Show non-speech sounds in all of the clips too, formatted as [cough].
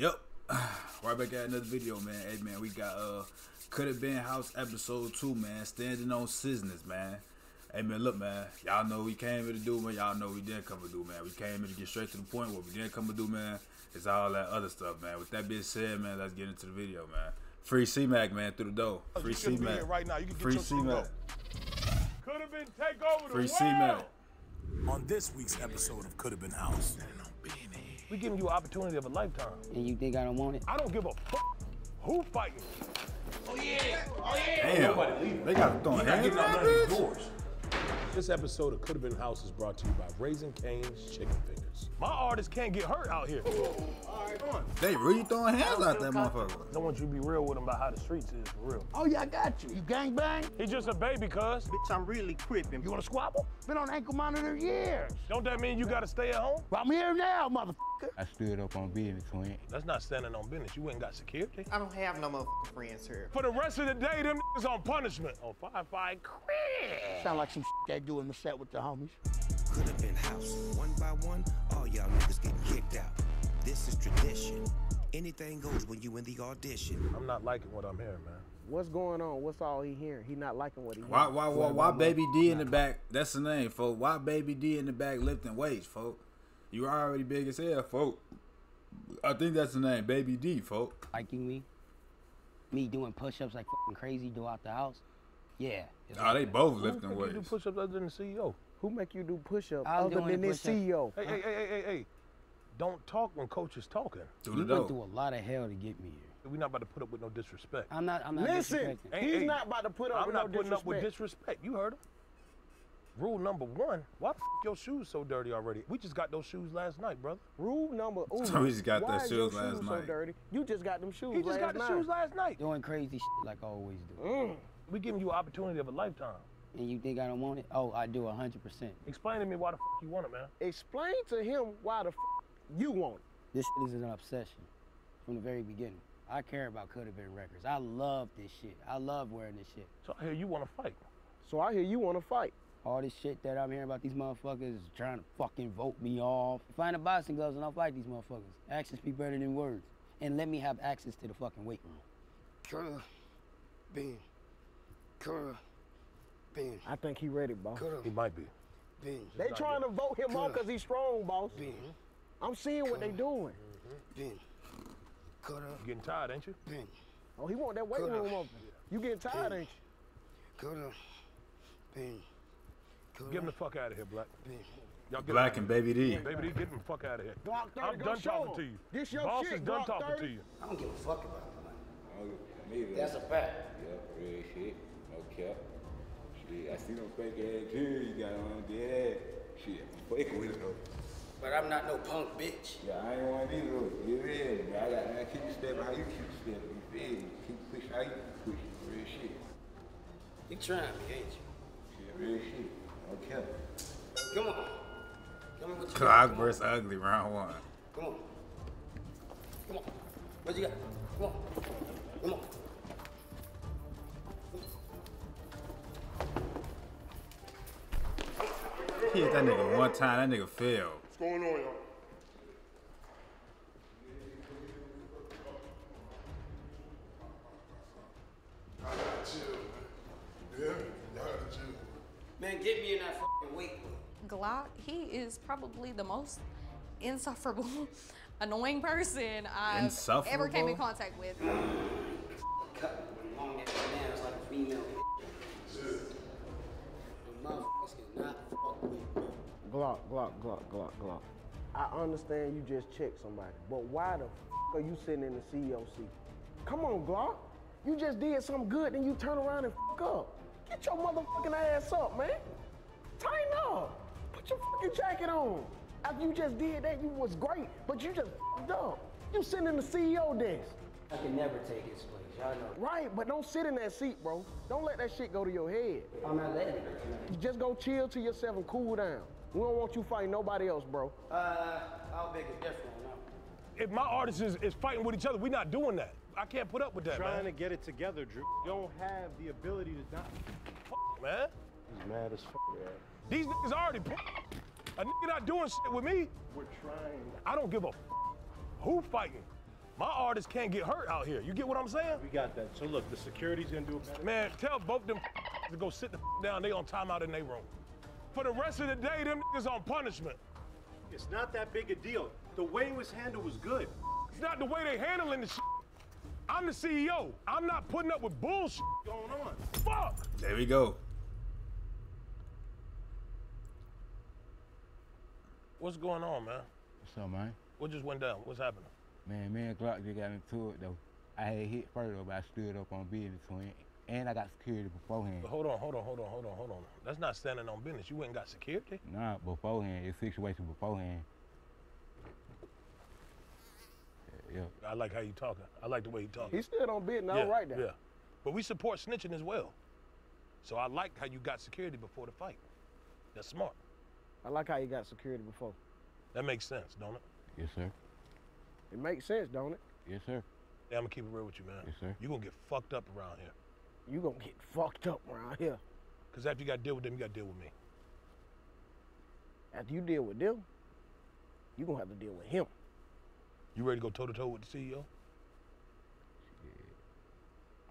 Yep. [sighs] Right back at another video, man. Hey man, we got uh Could Have Been House episode two, man. Standing on business, man. Hey man, look man, y'all know we came here to do, man. Y'all know we didn't come to do, man. We came here to get straight to the point. What we didn't come to do, man, is all that other stuff, man. With that being said, man, let's get into the video, man. Free C Mac, man, through the door. Free C-Mac. right now. You can get Free C-Mac. Could have been take over the Free. C Mac. On this week's episode of Could Have Been House, We giving you an opportunity of a lifetime. And you think I don't want it? I don't give a fuck who fighting. Damn. They got throwing hands in that bitch? This episode of Could Have Been House is brought to you by Raising Cane's Chicken Fingers. My artists can't get hurt out here. They really throwing hands out that motherfucker. Don't want you to be real with him about how the streets is for real. Oh yeah, I got you. You gang bang? He's just a baby, cuz. Bitch, I'm really crippin'. You wanna squabble? Been on ankle monitor years. Don't that mean you gotta stay at home? But I'm here now, motherfucker. I stood up on business, twin. That's not standing on business. You ain't got security. I don't have no motherfucking friends here. For the rest of the day, them niggas on punishment. On firefight crib. Sound like some shit they do in the set with the homies. Could have been house. One by one, all y'all niggas getting kicked out. This is tradition. Anything goes when you in the audition. I'm not liking what I'm hearing, man. What's going on? What's all he hearing? He not liking what he Why, hearing. why, why, why why Baby D in the back? That's the name, folks. Why Baby D in the back lifting weights, folks? You already big as hell, folks. I think that's the name, Baby D, folks. Liking me? Me doing push-ups like fucking crazy throughout the house? Yeah. it's Oh, like they that. both lifting think you do weights. push-ups other than the CEO? Who make you do push-ups I'm other doing than the this push-ups. CEO? Hey, hey, hey, hey, hey, hey. Don't talk when coach is talking. Through You went through a lot of hell to get me here. We're not about to put up with no disrespect. I'm not. I'm not Listen, disrespecting. Hey, he's hey, not about to put up with the dishes. I'm not putting up with disrespect. disrespect. You heard him. Rule number one: Why the f- your shoes so dirty already? We just got those shoes last night, brother. Rule number. [laughs] Ooh, So we just got why the is your shoes last so night. dirty? You just got them shoes He just last got the night. shoes last night. Doing crazy shit like I always do. Mm. We giving you an opportunity of a lifetime. And you think I don't want it? Oh, I do 100%. Explain to me why the f- you want it, man. Explain to him why the f- you want it. This shit is an obsession from the very beginning. I care about Could Have Been Records. I love this shit. I love wearing this shit. So I hear you want to fight. So I hear you want to fight. All this shit that I'm hearing about these motherfuckers is trying to fucking vote me off. Find the boxing gloves and I'll fight these motherfuckers. Actions speak better than words. And let me have access to the fucking weight room. Could have been. Could have been. I think he ready, boss. Could He might be. been. They trying to vote him off because he's strong, boss. Been. I'm seeing what they doing. Mm-hmm. Been. Could You getting tired, ain't you? been. Oh, he want that weight Coulda. room open. You getting tired, ain't you? Could have been. Could Get him the fuck out of here, Black. been. Y'all get Black and Baby D. here. Baby D, get him the fuck out of here. Glock 30, I'm go done show talking him. to you. This your Boss shit, is done talking 30. to you. I don't give a fuck about money. Me That's a fact. Yep, real shit. No cap. Shit, I see them fake ass jewelry you got on there. Shit, I'm fucking with it though. But I'm not no punk bitch. Yeah, I ain't want either though. You feel me? I got to keep stepping how you keep stepping. You feel me? Keep pushing how you push. Real shit. You trying me, ain't you? Shit, real shit. No cap. Come on. Come on, what you got? Clock Come on. versus ugly, round one. Come on. Come on. What you got? Come on. Come on. He hit that nigga one time, that nigga failed. What's going on, y'all? Man, get me in that fucking weight room. Glock, he is probably the most insufferable, [laughs] annoying person I've ever came in contact with. Cut long ass nails like a female. The motherfuckers cannot fuck with me. Glock, Glock, Glock, Glock, Glock. I understand you just checked somebody, but why the f- are you sitting in the CEO seat? Come on, Glock. You just did something good, then you turn around and fuck up. Get your motherfucking ass up, man. Tighten up. Put your fucking jacket on. After you just did that, you was great, but you just fucked up. You sitting in the CEO desk. I can never take his place. Y'all know. Right, but don't sit in that seat, bro. Don't let that shit go to your head. I'm not letting it. Just go chill to yourself and cool down. We don't want you fighting nobody else, bro. Uh, I'll make it different now. If my artist is, is fighting with each other, we're not doing that. I can't put up with that, Trying man. to get it together, Drew. You don't have the ability to not. Fuck, man. He's mad as fuck. These niggas already. A nigga not doing shit with me. We're trying. I don't give a f- who fighting. My artists can't get hurt out here. You get what I'm saying? We got that. So look, the security's gonna do it better. Man, tell both them to go sit the down. They on timeout in their room. For the rest of the day, them niggas on punishment. It's not that big a deal. The way it was handled was good. It's not the way they handling the shit. I'm the CEO. I'm not putting up with bullshit going on. Fuck. There we go. What's going on, man? What's up, man? What just went down? What's happening? Man, me and Glock just got into it though. I had hit further, but I stood up on business to him, and I got security beforehand. But hold on, hold on, hold on, hold on, hold on. That's not standing on business. You went and got security? Nah, beforehand, it's situation beforehand. Yeah. I like how you talking. I like the way you talking. He stood on business. yeah, I'm right there. Yeah. But we support snitching as well. So I like how you got security before the fight. That's smart. I like how you got security before. That makes sense, don't it? Yes, sir. It makes sense, don't it? Yes, sir. Yeah, I'm gonna keep it real with you, man. Yes, sir. You're gonna get fucked up around here. You gonna get fucked up around here. Cause after you gotta deal with them, you gotta deal with me. After you deal with them, you gonna have to deal with him. You ready to go toe to toe with the CEO?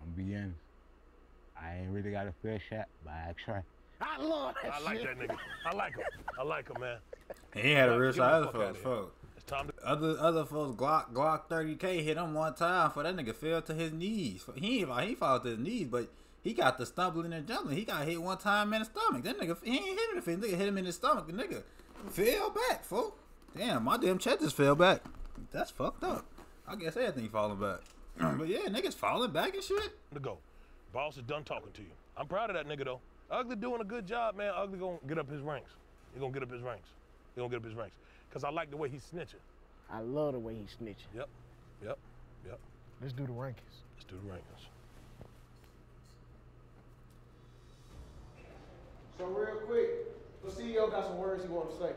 I'm be honest. I ain't really got a fair shot, but I try. I love that I like that nigga. I like him. I like him, man. He ain't had a real Get the shot. Other fuck outta folks, here. folks. It's time to. Other other folks, Glock Glock 30k hit him one time for that nigga fell to his knees. He ain't he fell to his knees, but he got the stumbling and jumbling. He got hit one time in the stomach. That nigga he ain't hit him in the face. Nigga hit him in the stomach. The nigga fell back, folks. Damn, my damn chest just fell back. That's fucked up. I guess everything falling back. [clears throat] but yeah, niggas falling back and shit. To go. Boss is done talking to you. I'm proud of that nigga though. Ugly doing a good job, man. Ugly gonna get up his ranks. He gonna get up his ranks. He gonna get up his ranks. Cause I like the way he's snitching. I love the way he snitching. Yep. Yep. Yep. Let's do the rankings. Let's do the rankings. So real quick, the CEO got some words he want to say.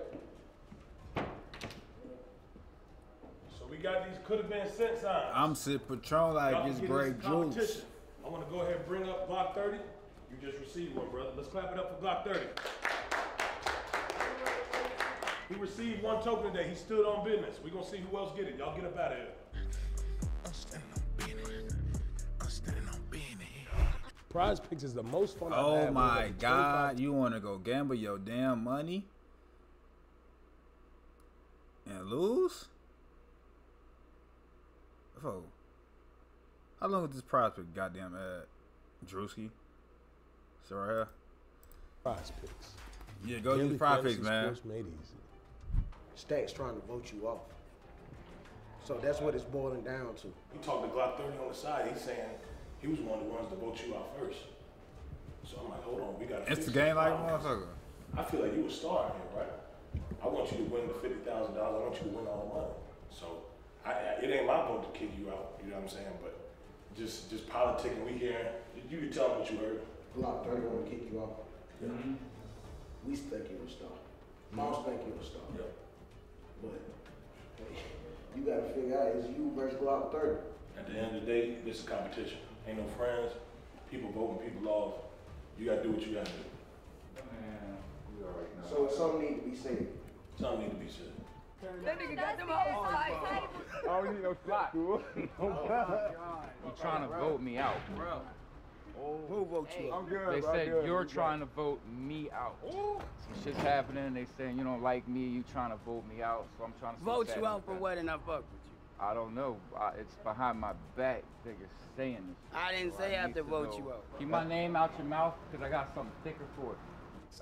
So we got these could have been sent signs. I'm sip Patron like Y'all it's can great juice. I want to go ahead and bring up Glock 30. You just received one, brother. Let's clap it up for Glock 30. He received one token today. He stood on business. We're going to see who else get it. Y'all get up out of here. PrizePicks is the most fun I've oh had Oh my over 25 god, you wanna go gamble your damn money and lose? Oh. How long is this prize pick goddamn ad? Druski? So right? PrizePicks. Yeah, go Daily use prize picks, man. sports made easy. Stacks trying to vote you off. So that's what it's boiling down to. He talked to Glock 30 on the side. He's saying he was one of the ones to vote you out first. So I'm like, hold on, we got to It's the game like motherfucker. I feel like you a star here, right? I want you to win the fifty thousand dollars. I want you to win all the money. So I, I, it ain't my vote to kick you out. You know what I'm saying? But just just politicking. We hearing. You can tell them what you heard. Glock 30 want to kick you off. We think you're a star. Mm-hmm. Moms think you're a star. Yeah. But hey, you got to figure out it's you versus Glock 30. At the end of the day, this is competition. Ain't no friends. People voting people off. You gotta do what you gotta do. So something need to be said. Something need to be said. That nigga got them all tight. I don't need no slot, oh, dude. You trying to vote me out, bro? Oh, Who vote you out? They bro, I'm said good, you're I'm good. trying to vote me out. Some shit's happening. They saying you don't like me. You trying to vote me out. So I'm trying to Vote you out for what and I fuck with you. I don't know. I, it's behind my back. Niggas saying this. I didn't So say I have to vote know. you out. Keep my name out your mouth because I got something thicker for it.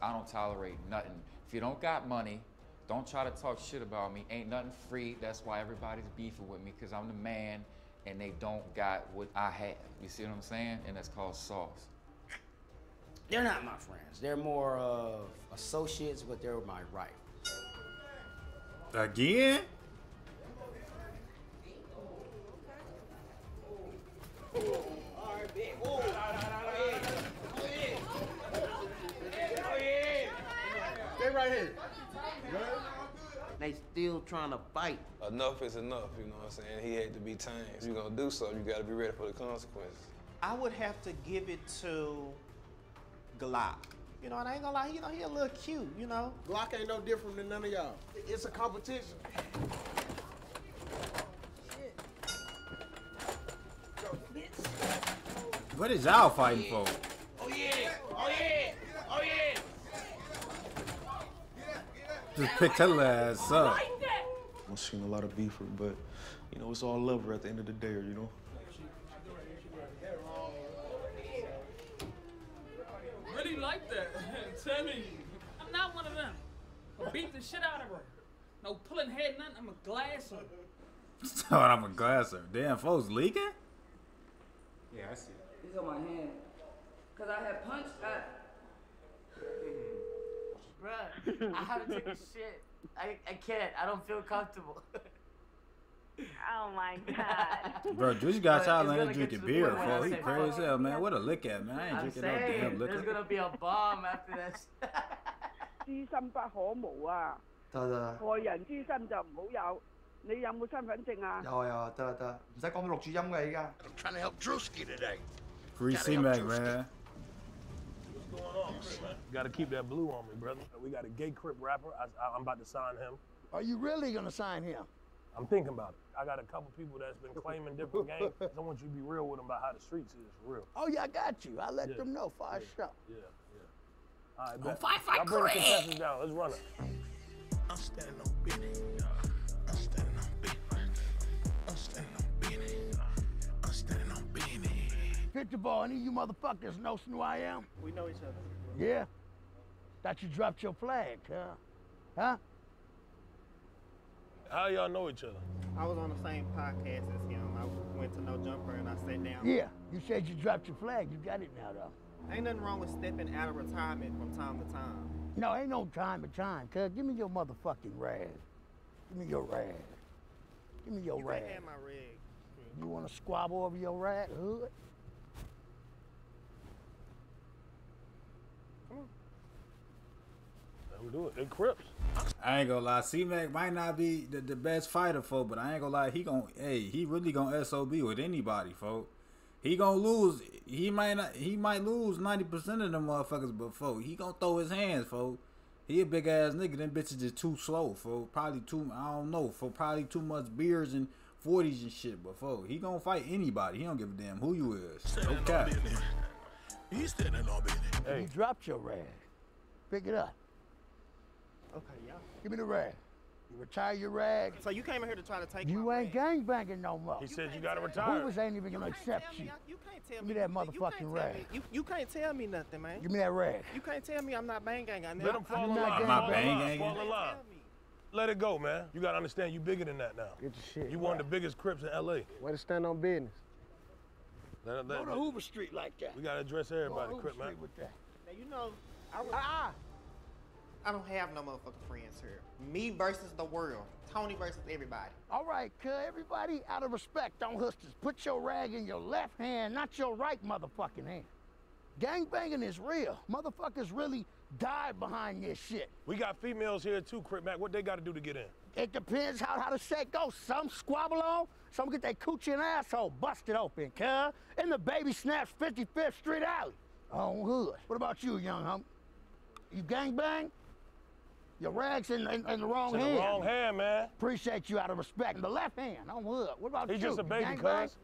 I don't tolerate nothing. If you don't got money, don't try to talk shit about me. Ain't nothing free. That's why everybody's beefing with me because I'm the man and they don't got what I have. You see what I'm saying? And that's called sauce. They're not my friends. They're more of associates, but they're my rivals. Again? Stay They still trying to fight. Enough is enough, you know what I'm saying? He had to be tamed. If you're gonna do something, you gotta be ready for the consequences. I would have to give it to Glock. You know, and I ain't gonna lie, you know, he a little cute, you know? Glock ain't no different than none of y'all. It's a competition. What is y'all fighting for? Just pick her ass up. I've seen a lot of beef, but you know, it's all love at the end of the day, you know. Really like that. [laughs] Tell me. I'm not one of them. I'll beat the shit out of her. No pulling head, nothing. I'm a glass her. So [laughs] I'm a glasser. Damn, folks leaking? Yeah, I see. It's on my hand. Cause I had punched at. Bruh, [laughs] I haven't taken shit. I, I can't. I don't feel comfortable. [laughs] oh my [laughs] god. Bro, Druski got y'all drinking beer, bro. He crazy as hell, man. What a lick at, man. I ain't I'm drinking saying, no damn liquor. There's gonna be a bomb after this. I'm trying to help Druski today. Greasy Mac man. What's going on, man? Gotta keep that blue on me, brother. We got a gay crip rapper. I, I, I'm about to sign him. Are you really gonna sign him? I'm thinking about it. I got a couple people that's been claiming different gangs. I want you to be real with them about how the streets is for real. Oh yeah, I got you. I let Yeah. them know for sure. Yeah, yeah. All right, On bet. Fight Fight Y'all bring the Crib. contestants down. Let's run it. I'm standing on business. I'm standing on business. I'm standing on business. Picture ball, any of you motherfuckers know who I am? We know each other. Yeah. Thought you dropped your flag, huh? Huh? How y'all know each other? I was on the same podcast as him. I went to No Jumper and I sat down. Yeah. You said you dropped your flag. You got it now, though. Ain't nothing wrong with stepping out of retirement from time to time. No, ain't no time to time, cuz. Give me your motherfucking rag. Give me your rag. Give me your You rag. can't have my rig. You want to squabble over your rag, hood? Let them do it. They crips. I ain't gonna lie, C Mac might not be the, the best fighter, folk, but I ain't gonna lie, he gon' hey, he really gonna SOB with anybody, folk. He gonna lose. He might not. He might lose ninety percent of them motherfuckers, but folk, he gonna throw his hands, folk. He a big ass nigga. Them bitches is too slow, folk. Probably too. I don't know, for probably too much beers and forties and shit. But folk, he gonna fight anybody. He don't give a damn who you is. No cap. He's standing on business. You dropped your rag. Pick it up. Okay, yeah. Give me the rag. You retire your rag. So you came in here to try to take You ain't gang banging no more. He said you gotta retire. Hoovers ain't even gonna accept you. You can't tell me. Give me me that nothing. You motherfucking rag. me- You, you can't tell me nothing, man. Give me that rag. You can't tell me I'm not bang gang. I Let him fall in not line. gang Fall in banging. line. Fall in line. Let it go, man. You gotta understand you bigger than that now. Get your shit. You one of the biggest crips in LA. Way to stand on business. Let, Go let, to Hoover Street like that. we gotta address everybody, Hoover crip, man. Street with that. Now, you know, I, was, ah, I don't have no motherfucking friends here. Me versus the world. Tony versus everybody. All right, cuz everybody, out of respect on hustlers, put your rag in your left hand, not your right motherfucking hand. Gang banging is real. Motherfuckers really die behind this shit. We got females here too, Crip Mac. What they gotta do to get in? It depends how, how the set goes. Some squabble on, some get their coochie and asshole busted open, cuz. And the baby snaps 55th Street Alley on hood. What about you, young hump? You gang bang? Your rag's in, in, in the wrong It's in hand. the wrong hand, man. Appreciate you out of respect. In the left hand on hood. What about He you? just a You baby, gang bang? cuz.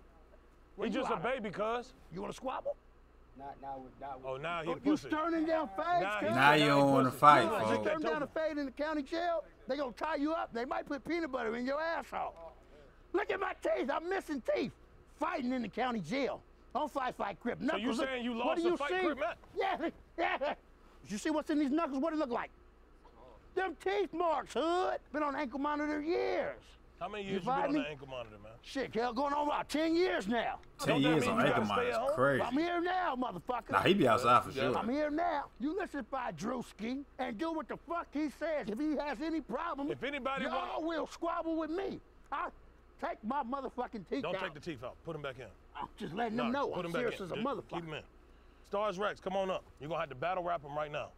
Where He you just a baby, cuz. You want to squabble? Not now with not with Oh, now he Oh, you pussy. turning down fades, Now he- cuz? Now you don't wanna fight, Look, folks. You turn down a fade in the county jail, they gonna tie you up. They might put peanut butter in your asshole. Look at my teeth. I'm missing teeth. Fighting in the county jail. Don't fight, fight, grip. So you Knuckles, saying you what lost do the you fight, see? Crip Mac? Yeah, [laughs] yeah. You see what's in these knuckles? What it look like? Them teeth marks, hood. Been on ankle monitor years. How many years you, been fight on me? the ankle monitor, man? Shit, hell, going on about 10 years now. 10 Don't years on ankle monitor at is crazy. I'm here now, motherfucker. Nah, he be outside for sure. I'm here now. You listen by Druski and do what the fuck he says. If he has any problem, If anybody y'all will squabble with me. I'll take my motherfucking teeth Don't out. take the teeth out. Put them back in. I'm just letting No, them know put I'm them back serious in. as a Just motherfucker. Keep them in. Stars Rex, come on up. You're gonna have to battle rap them right now.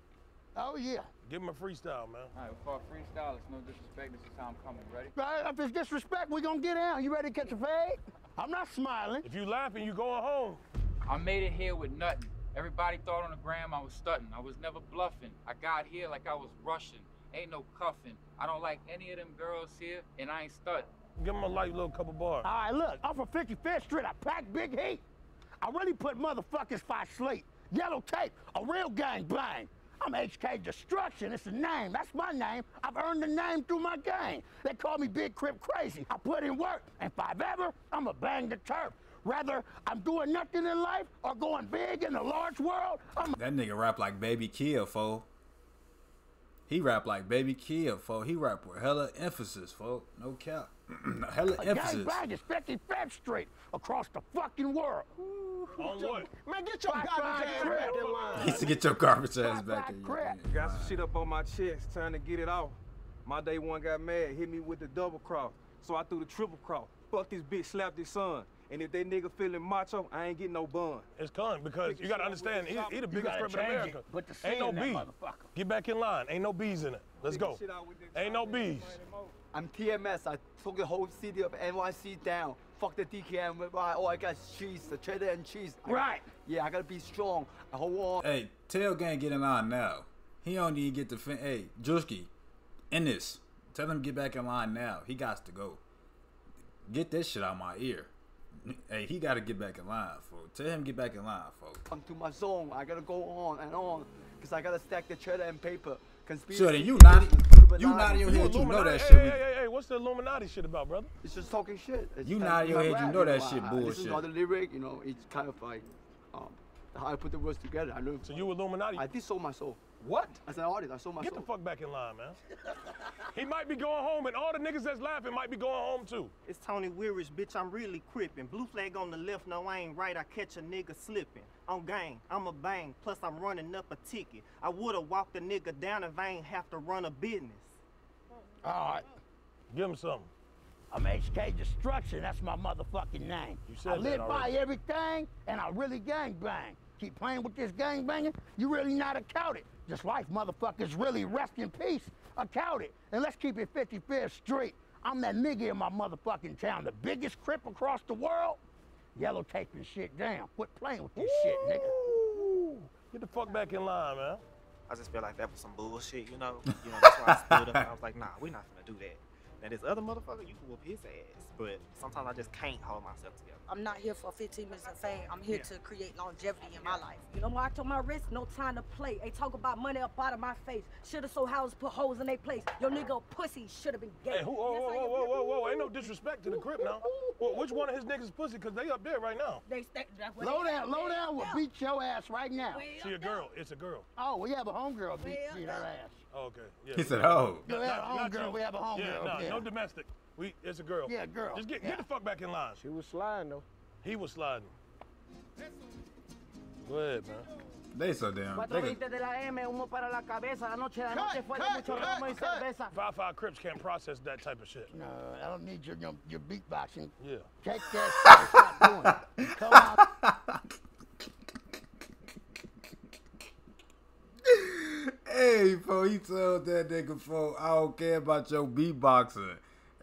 Oh, yeah. Give him a freestyle, man. All right, for a freestyle, it's no disrespect. This is how I'm coming. Ready? Right, if it's disrespect, we gonna get out. You ready to catch a fade? I'm not smiling. If you laughing, you going home. I made it here with nothing. Everybody thought on the gram I was stunting. I was never bluffing. I got here like I was rushing. Ain't no cuffing. I don't like any of them girls here, and I ain't stunting. Give him a light little couple bars. All right, look, I'm from 55th Street. I pack big heat. I really put motherfuckers by sleep. Yellow tape, a real gang bang. I'm HK Destruction. It's a name. That's my name. I've earned the name through my game. They call me Big Crip Crazy. I put in work, and if I've ever, I'ma bang the turf. Rather, I'm doing nothing in life or going big in the large world, I'm That nigga rap like Baby Kia, fo. He rap like Baby Kia, fo. He rap with hella emphasis, fo. No cap. [clears throat] hella a emphasis. gang bang is 55th Street across the fucking world. On what? Man, get your Black garbage Lives ass Matter. back in line. He used to get your garbage ass back in here. Got some shit up on my chest, trying to get it off. My day one got mad, hit me with the double cross. So I threw the triple cross. Fuck this bitch, slapped his son. And if that nigga feeling macho, I ain't getting no bun. It's coming because you gotta understand, he, he the biggest gotta crip in America. it. Put the C Ain't no in B. Get back in line. Ain't no B's in it. Let's go. Ain't no B's. I'm TMS. I took the whole city of NYC down. Fuck the DKM. Right. Oh, I got cheese, the cheddar and cheese. I- Right. yeah, I gotta be strong. I hold on. Hey, tell gang get in line now. He don't even get the fin. Hey, Juski, in this. Tell him get back in line now. He got to go. Get this shit out my ear. Hey, he got to get back in line, folks. Tell him get back in line, folks. Come to my zone. I gotta go on and on. Cause I gotta stack the cheddar and paper. Conspiracy. Sure, then you not, Illuminati. you not in your head. You know that hey, shit. Hey, hey, hey, what's the Illuminati shit about, brother? It's just talking shit. It's You kind not of in your my head, you know that I- shit I listen bullshit. to all the lyric, you know, it's kind of like um, how I put the words together. I learned. So you Illuminati? I did sold my soul. What? As an artist, I sold my Get soul. the fuck back in line, man. [laughs] he might be going home, and all the niggas that's laughing might be going home too. It's Tony Weirish, bitch. I'm really crippin'. Blue flag on the left, no, I ain't right. I catch a nigga slipping. On gang, I'm a bang. Plus, I'm running up a ticket. I would've walked a nigga down if I ain't have to run a business. All right. Give him something. I'm HK Destruction. That's my motherfucking name. You said I that live by everything, and I really gang bang. Keep playing with this gang banging, you really not accounted. Just life, motherfuckers, really rest in peace. Accounted. And let's keep it 55th Street. I'm that nigga in my motherfucking town, the biggest crip across the world. Yellow taping shit down. Quit playing with this shit, nigga. Get the fuck back in line, man. I just feel like that was some bullshit, you know. You know, that's why I stood up. and I was like, nah, we're not gonna do that. Now this other motherfucker, you can whoop his ass, but sometimes I just can't hold myself together. I'm not here for 15 minutes of fame. I'm here Yeah. to create longevity in my life. You know, when I took my wrist, no time to play. They talk about money up out of my face. Shoulda sold houses, put holes in their place. Your nigga pussy shoulda been gay. Hey, who, whoa, whoa, whoa, whoa, whoa, whoa, ain't no disrespect to the crib now. [laughs] Well, which one of his niggas pussy? Cause they up there right now. They, they, that's what Low down, low down will beat your ass right now. See a girl, it's a girl. Oh, we have a homegirl beat, beat her ass. Oh, okay. Yeah. He said, "Oh." We have a Not- not homegirl. We have a homegirl. Yeah, nah, yeah. no domestic. We, it's a girl. Yeah, girl. Just get, Yeah. get the fuck back in line. She was sliding though. He was sliding. Go ahead, man. They so damn. They could, 420 de la M, humo para la cabeza. Anoche, anoche fue de mucho romo y cerveza. Five Five Crips can't process that type of shit. No, I don't need your your, your beatboxing. Yeah. Take that. Stop doing it. [laughs] Come out. hey, fo, he told that nigga, fo, I don't care about your beatboxing.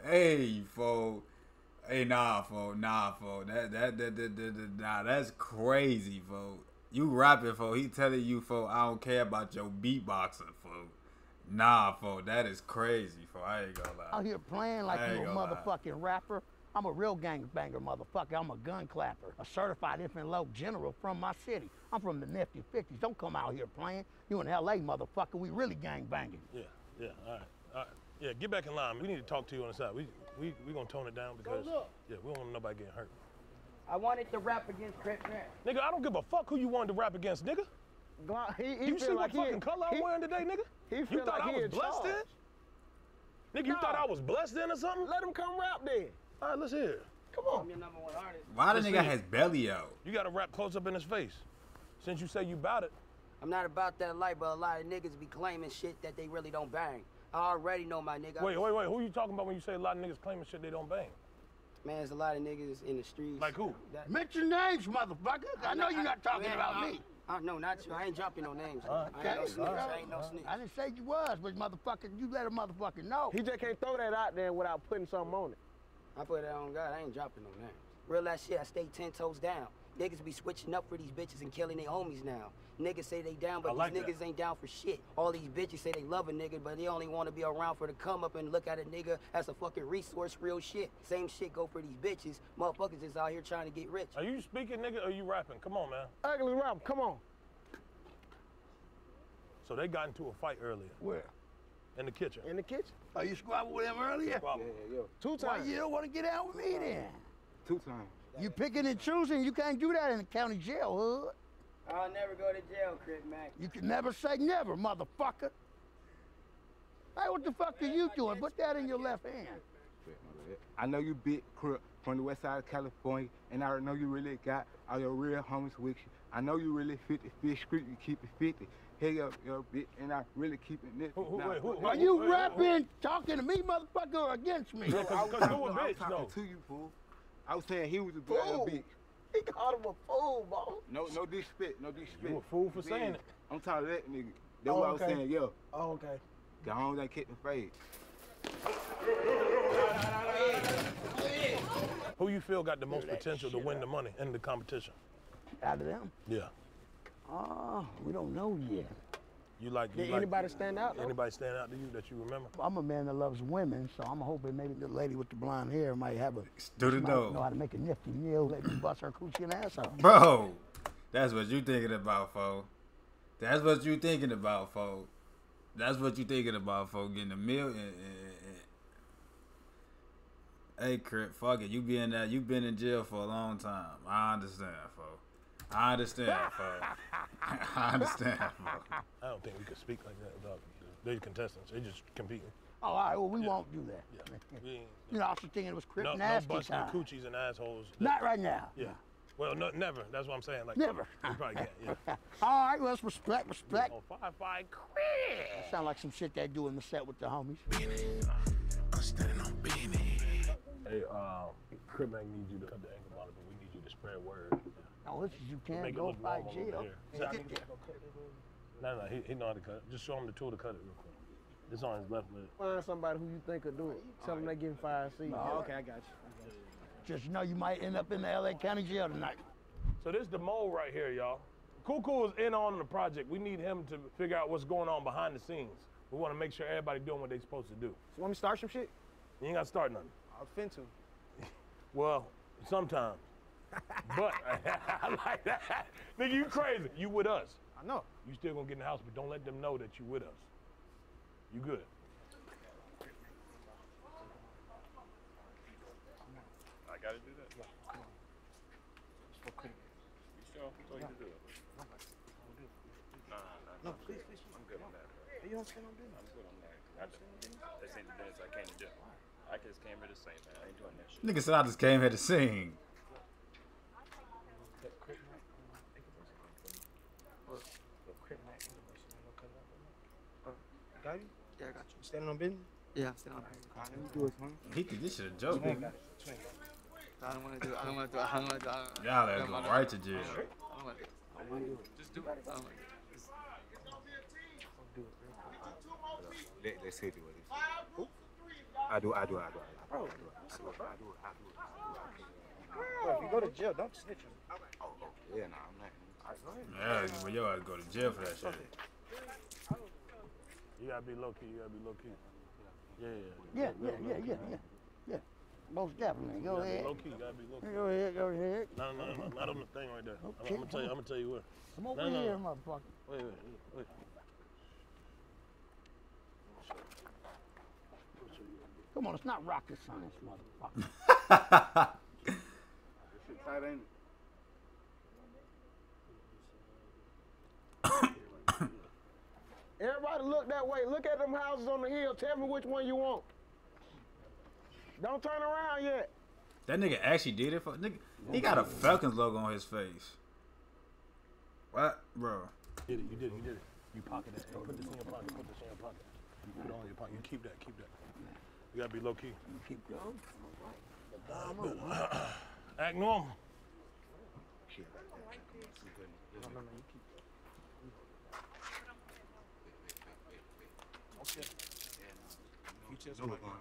Hey, fo. Hey, nah, fo, nah, fo. That, that, that, that, that, that nah, that's crazy, fo. You rapping, fo. He telling you, fo, I don't care about your beatboxing, fo. Nah, fo, that is crazy, fo. I ain't gonna lie. Out here playing like you a gonna lie. motherfucking rapper. I'm a real gangbanger motherfucker. I'm a gun clapper, a certified infant low general from my city. I'm from the nifty 50s. Don't come out here playing. You in LA, motherfucker. We really gang banging. Yeah, yeah, all right, all right. Yeah, get back in line. We need to talk to you on the side. We we we gonna tone it down because look. yeah, we don't want nobody getting hurt. I wanted to rap against Crip Rap. Nigga, I don't give a fuck who you wanted to rap against, nigga. Glock, he, he you see like what he- fucking color I'm he- wearing today, nigga? he you thought like I he was blessed charge. then? Nigga, you Nah. thought I was blessed then or something? Let him come rap then. All right, let's hear it. Come on. I'm your number one artist. Why the Let's nigga has belly out? You gotta rap close up in his face. Since you say you bout it, I'm not about that life, but a lot of niggas be claiming shit that they really don't bang. I already know my nigga. wait, wait, wait. Who you talking about when you say a lot of niggas claiming shit they don't bang? Man, there's a lot of niggas in the streets. Like who? That, Mention names, motherfucker. I know you're not talking man, about I- me. I, no, not you. I ain't dropping no names. Okay. I ain't no snitch. I ain't no snitch. I didn't say you was, but motherfucker, you let a motherfucker know. He just can't throw that out there without putting something on it. I put that on God. I ain't dropping no names. Real ass shit, I stay ten toes down. Niggas be switching up for these bitches and killing their homies now. Niggas say they down, but like these that. niggas ain't down for shit. All these bitches say they love a nigga, but they only want to be around for the come up and look at a nigga as a fucking resource, real shit. Same shit go for these bitches. Motherfuckers is out here trying to get rich. Are you speaking, nigga, or are you rapping? Come on, man. Ugly rap, come on. So they got into a fight earlier. Where? In the kitchen. In the kitchen. Oh, you squabbled with him earlier? Squabbled. Two Why times. you don't want to get out with me then? Two times. You picking and choosing. You can't do that in the county jail, hood. I'll never go to jail, Crip Mac. You can never say never, motherfucker. Hey, what the fuck are you doing? Put that in your left hand. I know you big crook from the west side of California, and I know you really got all your real homies with you. I know you really 50 fish street, you keep it 50. Hey, yo, yo, bitch, and I really keep it nifty. who- Now, wait, who- Are you rapping, talking to me, motherfucker, or against me? No, I was, who a talking- I was bitch, talking though? to you, fool. I was saying he was a big Fool. bitch. He called him a fool, boss. No, no disrespect, no disrespect. You a fool for saying it. I'm tired of that nigga. That's Oh, what I was okay. saying, yo. Oh, okay. Go home and kick the fade. Who you feel got the most potential to win the money in the competition? Out of them? Yeah. Oh, we don't know yet. You like you Did like, anybody stand out? though? Anybody stand out to you that you remember? I'm a man that loves women, so I'm hoping maybe the lady with the blonde hair might have a Do the might dough. know how to make a nifty meal, let me bust her coochie and asshole. Bro, that's what you thinking about, fo. That's what you thinking about, fo. That's what you thinking about, fo. Getting a meal and, and, and- Hey, Crip, fuck it. You be in that. You been in jail for a long time. I understand, fo. I understand, fo. [laughs] I understand, fo. I don't think we could speak like that about they're contestants. They just competing. Oh, all right, well, we won't do that. [laughs] We You know, I was just thinking it was Crip no, no nasty busting time. coochies and assholes. Not right now. Yeah. Well, no, never. That's what I'm saying. Like Never. We probably can't. Yeah. [laughs] All right, let's respect, respect. Oh, five, five, That sound like some shit they do in the set with the homies. I'm standing on business. Hey, um, Crip Mac needs you to cut the ankle monitor, but we need you to spread word. No, this is you can't Make it go look fight normal over jail. here. See how niggas gotta go cut it? No, no, he, he know how to cut. it. Just show him the tool to cut it real quick. This on his left leg. Find somebody who you think could do it. Tell them they getting five seats. Oh, okay, I got you. Just know you might end up in the LA County Jail tonight. So this the mole right here, y'all. Cuckoo is in on the project. We need him to figure out what's going on behind the scenes. We want to make sure everybody doing what they supposed to do. You want me to start some shit? You ain't got to start nothing. I'm fin to. Well, sometimes. But [laughs] I like that. Nigga, you crazy. You with us. I know. You still gonna get in the house, but don't let them know that you with us. You good. I gotta do that. You sure? That's all you can do. Nah, nah, No, nah. please, please, please. I'm good on that. bro. You don't stand on business. I'm good on that. I just, this ain't the dance I came to do. I just came here to sing, man. I ain't doing that shit. Nigga said I just came here to sing. Got you? Yeah, I got you. Standing on business? Yeah, I'm standing on Alright, let me do it, son. He think this shit a joke, Swing nigga. got it. Swing got it. I don't want to do it. I don't want to do it. I don't want to do it. I don't- Y'all are going wanna- right to jail. I don't want to do it. I will do it. Just do it. I don't want to do it. Just- Let, let's see what it is. I do, I do, I do, I do. Bro, I do, I do, I do, I do, I do. Bro, if you go to jail, don't snitch on me. Oh, oh, yeah, nah, I'm not. All right, go ahead. Yeah, but yo, I go to jail for that shit. You gotta be low key. You gotta be low key. Yeah, yeah. Yeah, yeah, yeah, yeah, yeah. Yeah. Most definitely. Go You gotta be ahead. Low key. You gotta be low key. Go ahead, go ahead. No, no, no, not on the thing right there. I'm, I'm gonna tell you. I'm gonna tell you where. Come over no, no, here, no. motherfucker. Wait, wait, wait. Come on, it's not rocket science, motherfucker. [laughs] This shit tight, ain't it? Everybody look that way. Look at them houses on the hill. Tell me which one you want. Don't turn around yet. That nigga actually did it for nigga. He got a Falcons logo on his face. What, bro? You did it. You did it. You did it. You pocket that. Hey, put this in your pocket. Put this in your pocket. You put it all in your pocket. You keep that. Keep that. You gotta be low key. Keep going. Act normal. No, no, no, you keep Okay. You just know what's going on.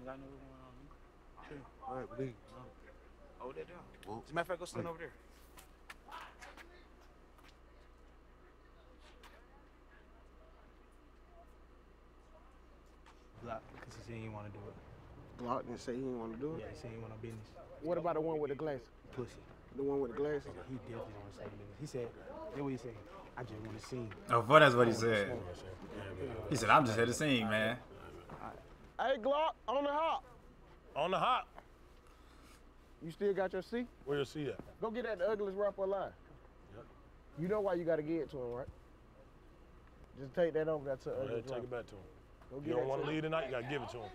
You got what's going on. All right, believe. Oh, hold that down. As a matter of fact, go stand over there. Block because he said he didn't want to do it. Glock didn't say he didn't want to do it. Yeah, he said he want no business. What about the one with the glasses? Pussy. The one with the glasses? He definitely want to say business. He said, that's what he said. I just want to see. Oh, fuck, that's what he said. He said, I'm just here to sing, man. Hey, Glock, on the hop. On the hop. You still got your seat? Where your seat at? Go get that the ugliest rapper alive. Yep. You know why you got to give it to him, right? Just take that over there to the Go ahead, ugliest take rapper. it back to him. Go You get don't want to to him. lead tonight, you gotta give it to him.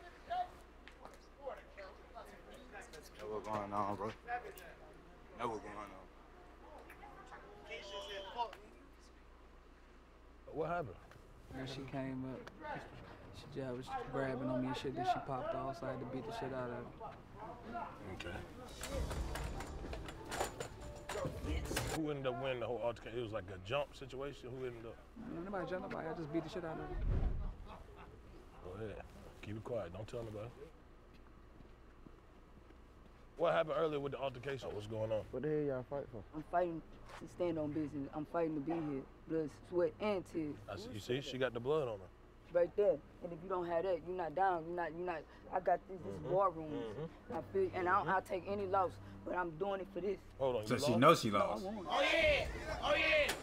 Know what's going on, bro? Know what's going on. What happened? When she came up, she just was grabbing on me and shit. Then she popped off, so I had to beat the shit out of her. Okay. Who ended up winning the whole altercation? It was like a jump situation. Who ended up? Man, Nobody jumped nobody. I just beat the shit out of her. Go ahead. Keep it quiet. Don't tell nobody. What happened earlier with the altercation? What's going on? What the hell y'all fight for? I'm fighting to stand on business. I'm fighting to be here. Blood, sweat, and tears. I see, you see, she got the blood on her. Right there. And if you don't have that, you're not down. You're not. You're not. I got this. This Mhm, war room. mhm. I feel, and I don't, I'll take any loss, but I'm doing it for this. Hold on. So you she lost? knows she No, I lost. won't. Oh yeah! Oh yeah!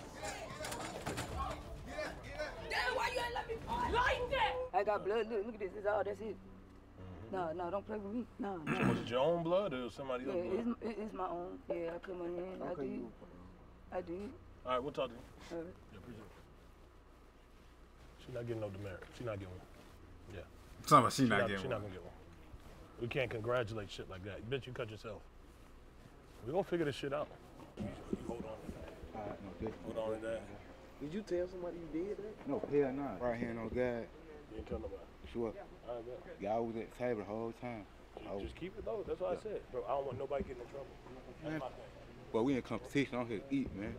Damn, why you ain't let me fight like that? I got blood. Look, look at this. This is all. That's it. No, no, don't play with me. No, no. So was it your own blood or somebody Yeah, else's it's, blood? it- it's my own. Yeah, I come on in. I Okay, did. you- I did. All right, we'll talk to you. All right. Yeah, appreciate it. She's not getting no demerit. She's not getting one. Yeah. Something she not getting She's one. not gonna get one. We can't congratulate shit like that. Bitch, you cut yourself. We're gonna figure this shit out. You hold on to that. All right, no. Hold on to that. Did you tell somebody you did that? No, hell nah. Right here on God. You ain't tell nobody. Sure. Bet. Y'all was at the table the whole time. I was, Just keep it low. That's what I said. Bro, I don't want nobody getting in trouble. Man. but we in competition. I'm here to eat, man.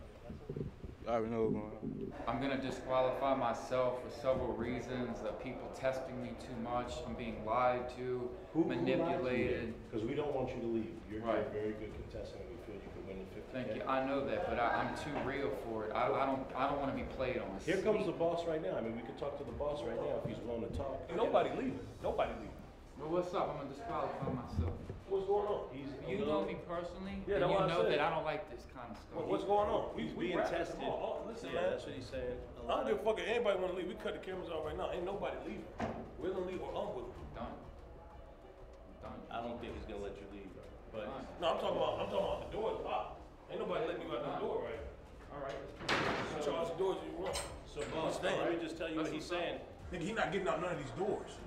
You already know what's going on. I'm gonna disqualify myself for several reasons. Uh, people testing me too much. I'm being lied to, manipulated. Because we don't want you to leave. You're Right. a very good contestant, and we feel you could win the 50. Thank you. I know that, but I, I'm too real for it. I, I don't. I don't want to be played on. Here comes the boss right now. I mean, we could talk to the boss right now if he's willing to talk. Nobody leaving. Nobody leaving. Well, what's up? I'm gonna disqualify myself. What's going on? He's You know me personally, Yeah, and that's you what I know said. that I don't like this kind of stuff. What- What's going on? He's We- we being rapping. tested. Come on, oh, Listen, Yeah, man. that's what he's saying. I don't give a fuck if anybody want to leave. We cut the cameras off right now. Ain't nobody leaving. Willingly or I'm with unwillingly. Done. Done. I don't think he's gonna let you leave, but. No, I'm talking about. I'm talking about the door's locked. Ain't nobody letting you out the door, right? All right. You charge the doors if you want. So, boss, let me just tell you what he's saying. Nigga, he not getting out none of these doors.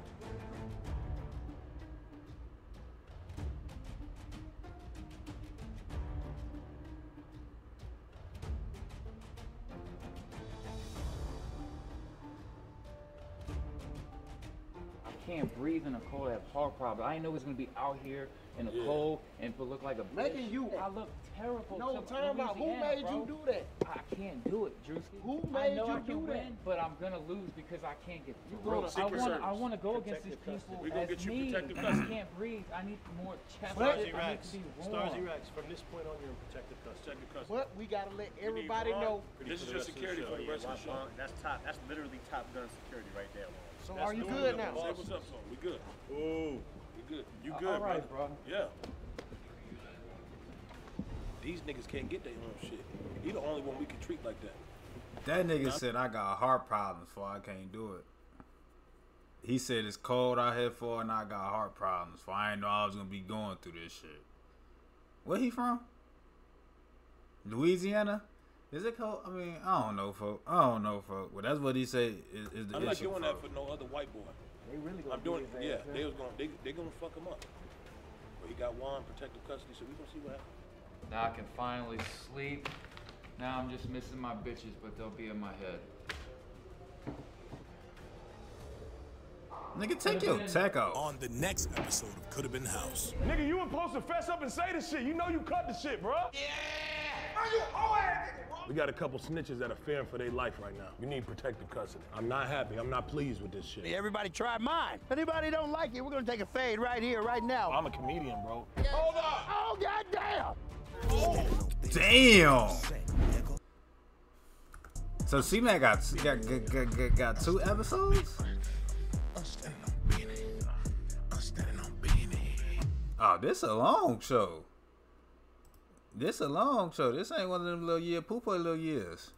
Can't breathe in the cold. I have heart problems. I didn't know it was gonna be out here in the Yeah. cold and to look like a bitch. Making you- I look terrible. No, to time out. Who made bro. you do that? I can't do it, Druski. Who I made know you I can do that? win, but I'm gonna lose because I can't get You through. going to I wanna, I want to go against these people custody. We gonna as get you me. protective I can't breathe. I need more chest. Stars I need Iraqs. to be warm. From this point on, you're in protective custody. Protective custody. What? We gotta let everybody know. This is your security for the rest of the show. That's top. That's literally Top Gun security right there. So That's are you good now? Say what's up, son. We good. Ooh. We good. You Uh, good, all right, brother. Yeah. These niggas can't get their own shit. He the only one we can treat like that. That nigga Nah. said I got heart problems, so I can't do it. He said it's cold out here for, and I got heart problems, so I ain't know I was gonna be going through this shit. Where he from? Louisiana? Is it cold? I mean, I don't know, folk. I don't know, folk. Well, that's what he said is, is the I'm not issue. doing that for no other white boy. They really I'm doing it. Yeah, they was gonna, They they gonna fuck him up. But he got one protective custody, so we gonna see what happens. Now I can finally sleep. Now I'm just missing my bitches, but they'll be in my head. Nigga, take your tech out. On the next episode of Could Have Been House. Nigga, you were supposed to fess up and say the shit. You know you cut the shit, bro. Yeah. We got a couple snitches that are fearing for their life right now. We need protective custody. I'm not happy. I'm not pleased with this shit. Everybody try mine. If anybody don't like it, we're gonna take a fade right here, right now. I'm a comedian, bro. Hold up! Oh goddamn! Damn. So C Man got, got, got, got, got, got two episodes? Oh, this a long show. This a long show. This ain't one of them little year poo little years.